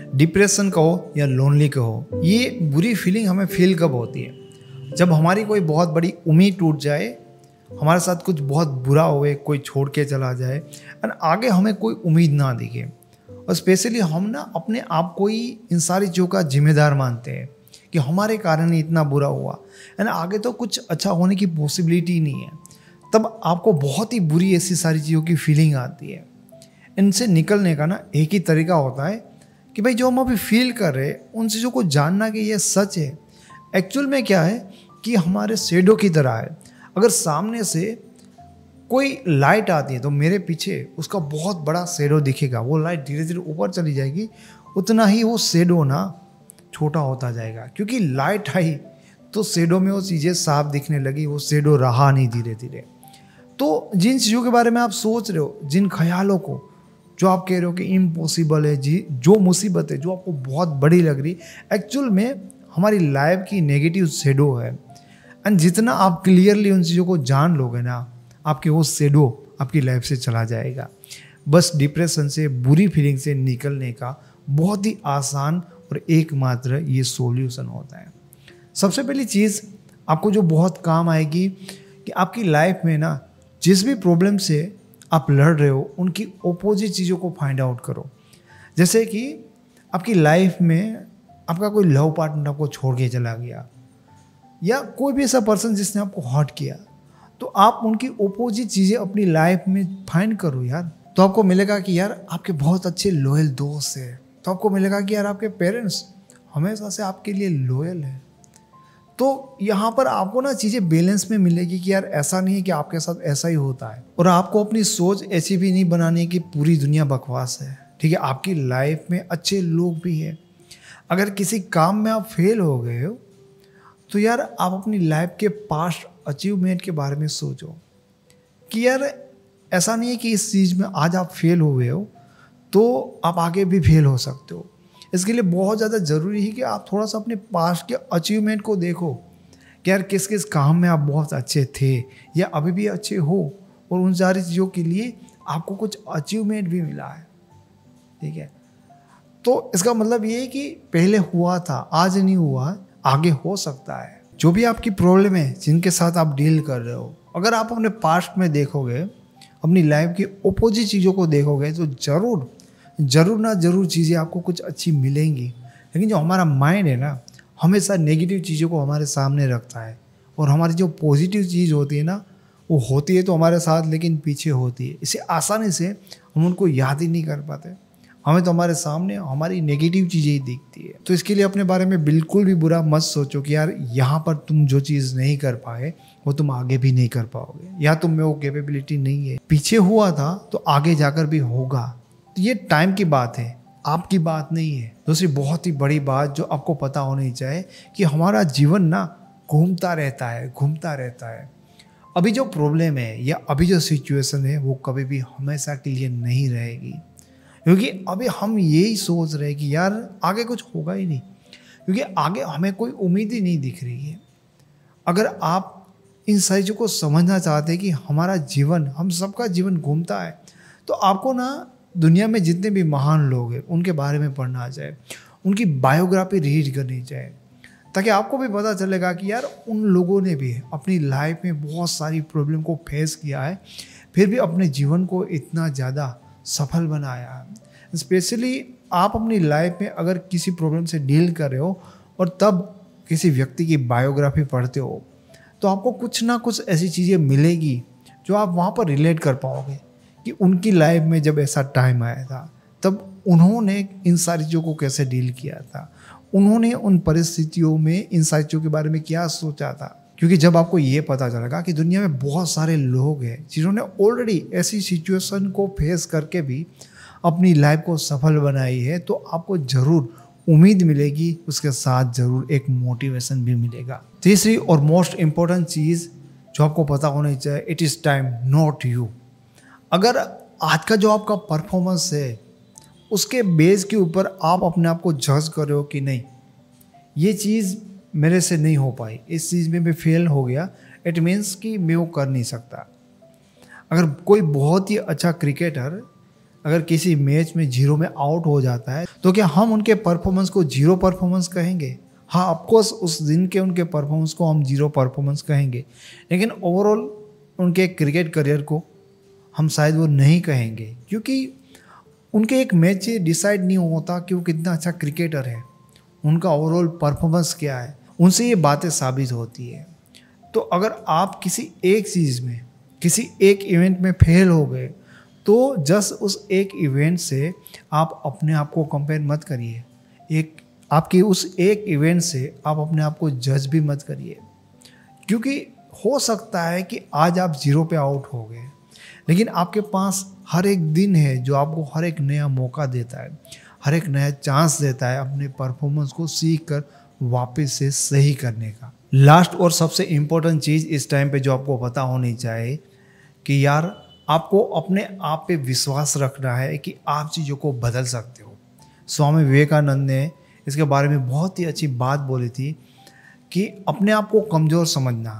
Depression कहो या lonely कहो, ये बुरी फीलिंग हमें फील कब होती है? जब हमारी कोई बहुत बड़ी उम्मीद टूट जाए, हमारे साथ कुछ बहुत बुरा होए, कोई छोड़ के चला जाए एंड आगे हमें कोई उम्मीद ना दिखे, और स्पेशली हम ना अपने आप को ही इन सारी चीज़ों का जिम्मेदार मानते हैं कि हमारे कारण ही इतना बुरा हुआ एंड आगे तो कुछ अच्छा होने की पॉसिबिलिटी नहीं है। तब आपको बहुत ही बुरी ऐसी सारी चीज़ों की फीलिंग आती है। इनसे निकलने का ना एक ही तरीका होता है कि भाई जो हम अभी फील कर रहे हैं, उन चीज़ों को जानना कि ये सच है। एक्चुअल में क्या है कि हमारे शेडो की तरह है। अगर सामने से कोई लाइट आती है तो मेरे पीछे उसका बहुत बड़ा शेडो दिखेगा। वो लाइट धीरे धीरे ऊपर चली जाएगी, उतना ही वो शेडो ना छोटा होता जाएगा। क्योंकि लाइट आई तो शेडो में वो चीज़ें साफ़ दिखने लगी, वो शेडो रहा नहीं धीरे धीरे तो जिन चीज़ों के बारे में आप सोच रहे हो, जिन ख्यालों को जो आप कह रहे हो कि इम्पॉसिबल है जी, जो मुसीबत है, जो आपको बहुत बड़ी लग रही एक्चुअल में हमारी लाइफ की नेगेटिव शेडो है। एंड जितना आप क्लियरली उन चीज़ों को जान लोगे ना, आपके वो शेडो आपकी लाइफ से चला जाएगा। बस डिप्रेशन से, बुरी फीलिंग से निकलने का बहुत ही आसान और एकमात्र ये सॉल्यूशन होता है। सबसे पहली चीज़ आपको जो बहुत काम आएगी कि आपकी लाइफ में ना, जिस भी प्रॉब्लम से आप लड़ रहे हो, उनकी ओपोजिट चीज़ों को फाइंड आउट करो। जैसे कि आपकी लाइफ में आपका कोई लव पार्टनर आपको छोड़ के चला गया, या कोई भी ऐसा पर्सन जिसने आपको हॉट किया तो आप उनकी ओपोजिट चीज़ें अपनी लाइफ में फाइंड करो यार। तो आपको मिलेगा कि यार आपके बहुत अच्छे लॉयल दोस्त हैं। तो आपको मिलेगा कि यार आपके पेरेंट्स हमेशा से आपके लिए लॉयल है। तो यहाँ पर आपको ना चीज़ें बैलेंस में मिलेगी कि यार ऐसा नहीं है कि आपके साथ ऐसा ही होता है। और आपको अपनी सोच ऐसी भी नहीं बनानी कि पूरी दुनिया बकवास है। ठीक है, आपकी लाइफ में अच्छे लोग भी हैं। अगर किसी काम में आप फेल हो गए हो तो यार आप अपनी लाइफ के पास्ट अचीवमेंट के बारे में सोचो कि यार ऐसा नहीं है कि इस चीज़ में आज आप फेल हुए हो तो आप आगे भी फेल हो सकते हो। इसके लिए बहुत ज़्यादा ज़रूरी है कि आप थोड़ा सा अपने पास के अचीवमेंट को देखो कि यार किस किस काम में आप बहुत अच्छे थे या अभी भी अच्छे हो और उन सारी चीज़ों के लिए आपको कुछ अचीवमेंट भी मिला है। ठीक है? तो इसका मतलब ये है कि पहले हुआ था, आज नहीं हुआ, आगे हो सकता है। जो भी आपकी प्रॉब्लम है, जिनके साथ आप डील कर रहे हो, अगर आप अपने पास्ट में देखोगे, अपनी लाइफ की ओपोजिट चीज़ों को देखोगे तो ज़रूर ज़रूर ना ज़रूर चीज़ें आपको कुछ अच्छी मिलेंगी। लेकिन जो हमारा माइंड है ना, हमेशा नेगेटिव चीज़ों को हमारे सामने रखता है। और हमारी जो पॉजिटिव चीज़ होती है ना, वो होती है तो हमारे साथ, लेकिन पीछे होती है। इसे आसानी से हम उनको याद ही नहीं कर पाते। हमें तो हमारे सामने हमारी नेगेटिव चीज़ें ही दिखती है। तो इसके लिए अपने बारे में बिल्कुल भी बुरा मत सोचो कि यार, यहाँ पर तुम जो चीज़ नहीं कर पाए, वो तुम आगे भी नहीं कर पाओगे। या तुम में वो कैपेबिलिटी नहीं है। पीछे हुआ था तो आगे जाकर भी होगा। तो ये टाइम की बात है, आपकी बात नहीं है। दूसरी बहुत ही बड़ी बात जो आपको पता होनी चाहिए कि हमारा जीवन ना घूमता रहता है, घूमता रहता है। अभी जो प्रॉब्लम है या अभी जो सिचुएशन है, वो कभी भी हमेशा के लिए नहीं रहेगी। क्योंकि अभी हम यही सोच रहे कि यार, आगे कुछ होगा ही नहीं। क्योंकि आगे हमें कोई उम्मीद ही नहीं दिख रही है। अगर आप इन सारी चीज़ों को समझना चाहते हैं कि हमारा जीवन, हम सबका जीवन घूमता है तो आपको ना दुनिया में जितने भी महान लोग हैं, उनके बारे में पढ़ना चाहिए उनकी बायोग्राफी रीड करनी चाहिए ताकि आपको भी पता चलेगा कि यार उन लोगों ने भी अपनी लाइफ में बहुत सारी प्रॉब्लम को फेस किया है, फिर भी अपने जीवन को इतना ज़्यादा सफल बनाया है। स्पेशली आप अपनी लाइफ में अगर किसी प्रॉब्लम से डील कर रहे हो और तब किसी व्यक्ति की बायोग्राफी पढ़ते हो तो आपको कुछ ना कुछ ऐसी चीज़ें मिलेगी जो आप वहाँ पर रिलेट कर पाओगे। कि उनकी लाइफ में जब ऐसा टाइम आया था, तब उन्होंने इन सारी चीज़ों को कैसे डील किया था? उन्होंने उन परिस्थितियों में इन सारी चीज़ों के बारे में क्या सोचा था? क्योंकि जब आपको ये पता चलेगा कि दुनिया में बहुत सारे लोग हैं जिन्होंने ऑलरेडी ऐसी सिचुएशन को फेस करके भी अपनी लाइफ को सफल बनाई है तो आपको ज़रूर उम्मीद मिलेगी, उसके साथ ज़रूर एक मोटिवेशन भी मिलेगा। तीसरी और मोस्ट इम्पोर्टेंट चीज़ जो आपको पता होनी चाहिए it is time not you अगर आज का जो आपका परफॉर्मेंस है, उसके बेस के ऊपर आप अपने आप को जज कर रहे हो कि नहीं, ये चीज़ मेरे से नहीं हो पाई। इस चीज़ में मैं फेल हो गया। इट मीन्स कि मैं वो कर नहीं सकता। अगर कोई बहुत ही अच्छा क्रिकेटर अगर किसी मैच में ज़ीरो में आउट हो जाता है तो क्या हम उनके परफॉर्मेंस को ज़ीरो परफॉर्मेंस कहेंगे? हाँ ऑफकोर्स उस दिन के उनके परफॉर्मेंस को हम ज़ीरो परफॉर्मेंस कहेंगे। लेकिन ओवरऑल उनके क्रिकेट करियर को हम शायद वो नहीं कहेंगे, क्योंकि उनके एक मैच डिसाइड नहीं होता कि वो कितना अच्छा क्रिकेटर है। उनका ओवरऑल परफॉर्मेंस क्या है? उनसे ये बातें साबित होती है। तो अगर आप किसी एक चीज़ में, किसी एक इवेंट में फेल हो गए तो जस्ट उस एक इवेंट से आप अपने आप को कंपेयर मत करिए। एक, आपकी उस एक इवेंट से आप अपने आप को जज भी मत करिए। क्योंकि हो सकता है कि आज आप ज़ीरो पे आउट हो गए। लेकिन आपके पास हर एक दिन है जो आपको हर एक नया मौका देता है, हर एक नया चांस देता है अपने परफॉर्मेंस को सीख कर वापस से सही करने का। लास्ट और सबसे इम्पोर्टेंट चीज़ इस टाइम पे जो आपको पता होनी चाहिए कि यार, आपको अपने आप पे विश्वास रखना है कि आप चीज़ों को बदल सकते हो। स्वामी विवेकानंद ने इसके बारे में बहुत ही अच्छी बात बोली थी कि अपने आप को कमज़ोर समझना,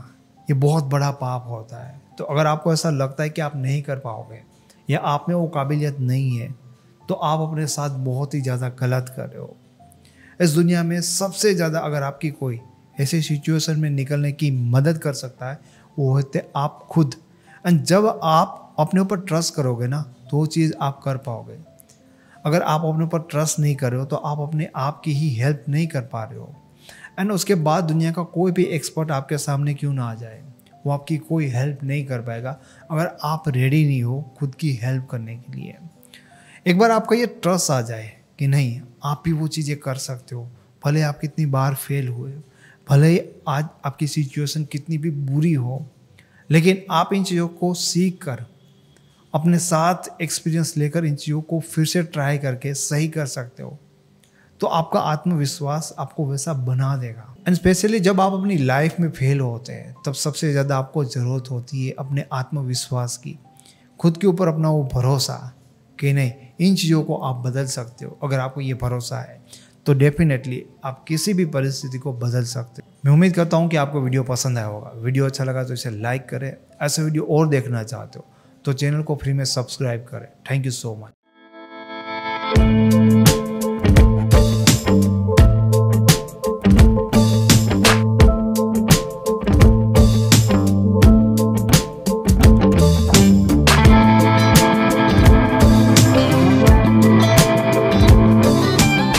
ये बहुत बड़ा पाप होता है। तो अगर आपको ऐसा लगता है कि आप नहीं कर पाओगे, या आप में वो काबिलियत नहीं है तो आप अपने साथ बहुत ही ज़्यादा गलत कर रहे हो। इस दुनिया में सबसे ज़्यादा अगर आपकी कोई ऐसे सिचुएशन में निकलने की मदद कर सकता है, वो होते आप खुद। एंड जब आप अपने ऊपर ट्रस्ट करोगे ना तो वो चीज़ आप कर पाओगे। अगर आप अपने ऊपर ट्रस्ट नहीं कर रहे हो तो आप अपने आप की ही हेल्प नहीं कर पा रहे हो। एंड उसके बाद दुनिया का कोई भी एक्सपर्ट आपके सामने क्यों ना आ जाए? वो आपकी कोई हेल्प नहीं कर पाएगा, अगर आप रेडी नहीं हो खुद की हेल्प करने के लिए। एक बार आपका ये ट्रस्ट आ जाए कि नहीं, आप भी वो चीज़ें कर सकते हो, भले आप कितनी बार फेल हुए भले आज आपकी सिचुएशन कितनी भी बुरी हो, लेकिन आप इन चीज़ों को सीख कर अपने साथ एक्सपीरियंस लेकर इन चीज़ों को फिर से ट्राई करके सही कर सकते हो। तो आपका आत्मविश्वास आपको वैसा बना देगा। एंड स्पेशली जब आप अपनी लाइफ में फेल होते हैं, तब सबसे ज़्यादा आपको ज़रूरत होती है अपने आत्मविश्वास की। खुद के ऊपर अपना वो भरोसा कि नहीं, इन चीज़ों को आप बदल सकते हो, अगर आपको ये भरोसा है तो डेफिनेटली आप किसी भी परिस्थिति को बदल सकते हो। मैं उम्मीद करता हूँ कि आपको वीडियो पसंद आया होगा। वीडियो अच्छा लगा तो इसे लाइक करें, ऐसे वीडियो और देखना चाहते हो तो चैनल को फ्री में सब्सक्राइब करें। Thank you so much